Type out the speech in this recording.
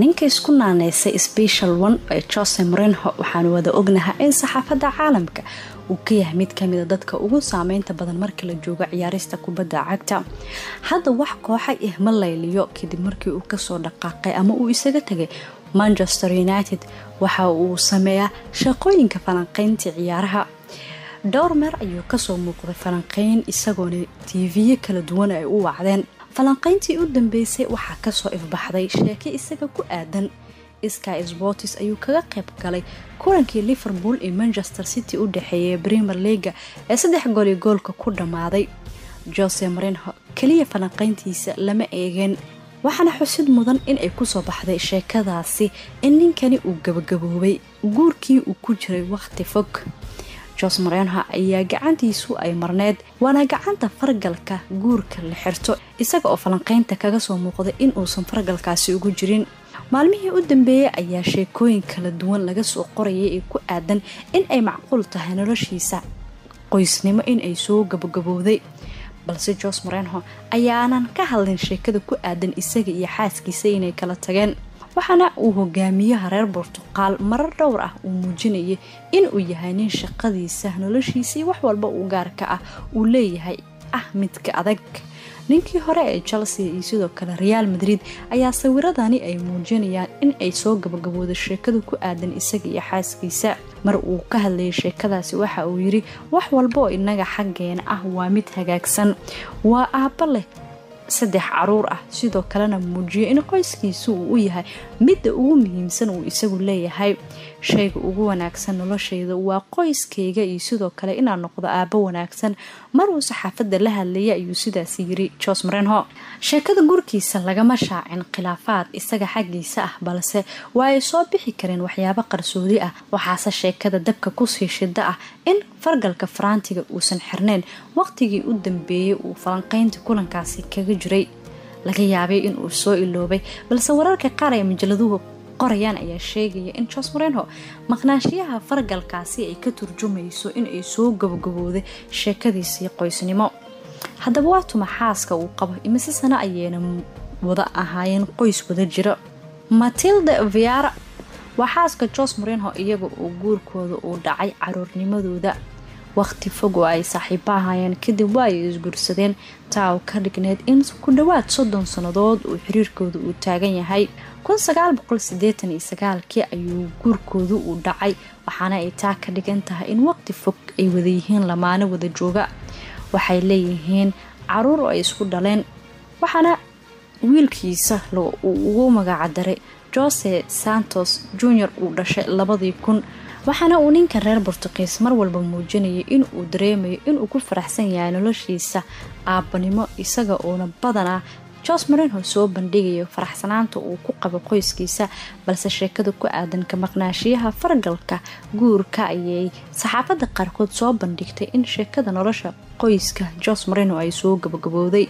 ninka isku naaneysay special one ee jose morenho waxaanu wada ognahaa in saxaafadda caalamka uu ka yahay mid kamida dadka ugu saameynta badan marka la joogo ciyaarista kubadda cagta. Hadda wax kooxa ah ma layliyo kadib markii uu ka soo dhaqaaqay ama uu isaga tagay manchester united waxa uu sameeyaa shaqooyinka falanqeynta ciyaaraha. Dhowr meer ayuu ka soo muuqday falanqeyn isagoona tiiviyo kala duwan ay u wacdeen falanqeyntii u dambeysay waxaa ka soo ifbaxday sheeke isaga ku aadan. Sky sports ayuu kaga qayb galay. Kulankii liverpool ee manchester city u dhexeeyay premier leaga ee saddex gooli goolka ku dhammaaday. Jose marinho keliya falanqeyntiisa lama eegeen waxaana xusid mudan in ay ku soo baxday sheekadaasi in ninkani uu gabagaboobay. Guurkii uu ku jiray wakhti fog jos marenho ayaa gacantiisu ay marneyd waana gacanta fargalka guurka la xirto isaga oo falanqeynta kaga soo muuqday in uusan fargalkaasi ugu jirin. Maalmihii u dambeeyey ayaa sheekooyin kala duwan laga soo qorayay ee ku aadan in ay macquul tahay noloshiisa qoysnimo in ay soo gabagabowday. Balse jos marenho ayaanan ka hadlin sheekada ku aadan isaga iyo xaaskiisa inay kala tageen waxaana uu hogaamiyaha reer bortuqaal marar dhowr ah uu muujinayay inuu yahay nin shaqadiisa noloshiisii wax walba uu gaarka ah uu leeyahay ah midka adag. Ninkii hore ee chelsea iyo sidoo kale reaal madrid ayaa sawiradani ay muujinayaan in ay soo gabagabooda sheekada ku aadan isaga iyo xaaskiisa. Mar uu ka hadlayay sheekadaasi waxa uu yiri wax walba oo inaga xaggeena ah waa mid hagaagsan. Waa aabba leh saddex carruur ah sidoo kalena muujiyo in qoyskiisu uu u yahay midda ugu muhiimsan uu isagu leeyahay. Shayga ugu wanaagsan noloshayda waa qoyskayga iyo sidoo kale inaan noqdo aabbo wanaagsan. Maruu saxaafadda la hadlayay ayuu sidaas yiri jos marenho. Sheekada gurkiisa lagama shaacin khilaafaad isaga xaggiisa ah balse waa ay soo bixi kareen waxyaabo qarsoodi ah. Waxaase sheekada dabka ku sii shida ah in fargalka faraantiga uusan xirnayn waqtigii u dambeeyey uu falanqeynta kulankaasi kaga jiray. Laga yaabay inuu soo iloobay balse wararka qaar ee majalladuhu qorayaan ayaa sheegaya in jos marenho maqnaashiyaha fargalkaasi ay ka turjumayso inay soo gabagabooday sheekadiisii qoysnimo. Haddaba waa tuma xaaska uu qabo imise sano ayayna wada ahaayeen qoys wada jira matilda viara waa xaaska jos marenho iyaga oo guurkooda uu dhacay caruurnimadooda. Waqti fog oo ay saaxiibo ahaayeen kadib waa ay isguursadeen. Taa oo ka dhigneyd in ku dhowaad soddon sannadood uu xiriirkooda uu taagan yahay. Kii ayuu guurkoodu uu dhacay waxaana ay taa ka dhigan tahay in waqti fog ay wadayihiin lamaano wada jooga. Waxay leeyihiin carruur oo ay isku dhaleen waxaana wiilkiisa uu ugu magacdaray jose santos junior uu dhashay labadii kun waxaana uu ninka reer bortuqiis mar walba muujinayay in uu dareemayo inuu ku faraxsan yahay noloshiisa aabbanimo isaga uuna badanaa jos marenho soo bandhigayo faraxsanaanta uu ku qabo qoyskiisa balse sheekada ku aadan ka maqnaashiyaha fargalka guurka ayay saxaafadda qaarkood soo bandhigtay in sheekada nolosha qoyska jos mareno ay soo gabagabowday